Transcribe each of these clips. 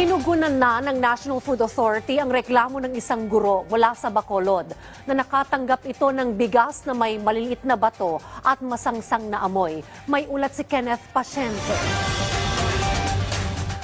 Tinugunan na ng National Food Authority ang reklamo ng isang guro mula sa Bacolod na nakatanggap ito ng bigas na may maliliit na bato at masangsang na amoy. May ulat si Kenneth Pasyente.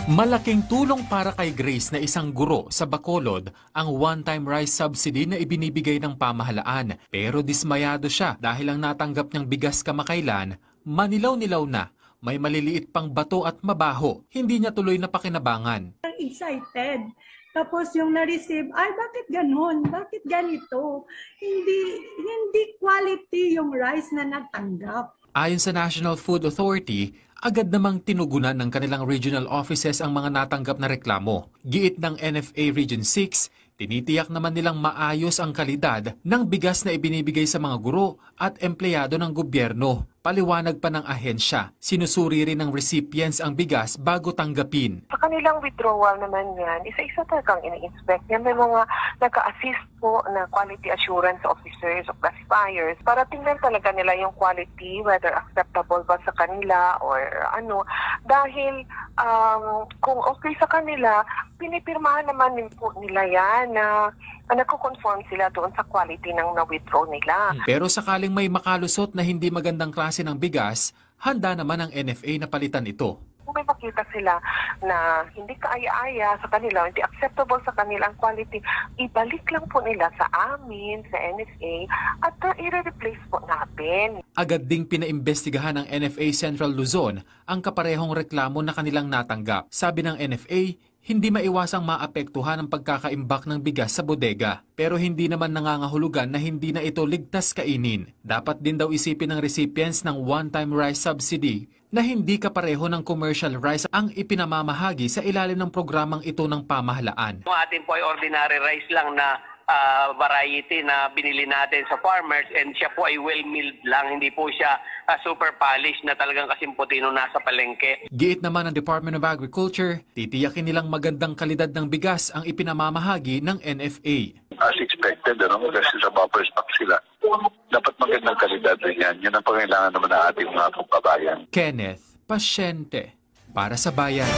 Malaking tulong para kay Grace na isang guro sa Bacolod ang one-time rice subsidy na ibinibigay ng pamahalaan. Pero dismayado siya dahil ang natanggap niyang bigas kamakailan, manilaw-nilaw na, may maliliit pang bato at mabaho. Hindi niya tuloy na pakinabangan. Excited. Tapos yung na-receive, ay bakit ganon? Bakit ganito? Hindi hindi quality yung rice na natanggap. Ayon sa National Food Authority, agad namang tinugunan ng kanilang regional offices ang mga natanggap na reklamo. Giit ng NFA Region 6, tinitiyak naman nilang maayos ang kalidad ng bigas na ibinibigay sa mga guro at empleyado ng gobyerno. Paliwanag pa ng ahensya, sinusuri rin ng recipients ang bigas bago tanggapin. Sa kanilang withdrawal naman yan, isa-isa talagang ini-inspect yan. May mga nag-assist po na quality assurance officers o classifiers para tingnan talaga nila yung quality, whether acceptable ba sa kanila or ano. Dahil um, kung okay sa kanila, pinipirmahan naman din po nila yan na uh, nagko-conform sila doon sa quality ng na-withdraw nila. Pero sakaling may makalusot na hindi magandang klase ng bigas, handa naman ang NFA na palitan ito. kung may makita sila na hindi kaaya-aya sa kanila, hindi acceptable sa kanila ang quality, ibalik lang po nila sa amin, sa NFA, at i-replace po natin. Agad ding pinaimbestigahan ng NFA Central Luzon ang kaparehong reklamo na kanilang natanggap. Sabi ng NFA, hindi maiwasang maapektuhan ang pagkakaimbak ng bigas sa bodega. Pero hindi naman nangangahulugan na hindi na ito ligtas kainin. Dapat din daw isipin ng recipients ng one-time rice subsidy na hindi kapareho ng commercial rice ang ipinamamahagi sa ilalim ng programang ito ng pamahalaan. Yung atin po ay ordinary rice lang na ah, variety na binili natin sa farmers and siya po ay well milled lang, hindi po siya ah, super polished na talagang kasimputino nasa palengke. Giit naman ng Department of Agriculture, titiyakin nilang magandang kalidad ng bigas ang ipinamamahagi ng NFA. as expected, ano, kasi sa buffer stock sila. Dapat magandang kalidad rin yan. Yan ang pangailangan naman ng ating mga kababayan. Kenneth Pasyente para sa bayan.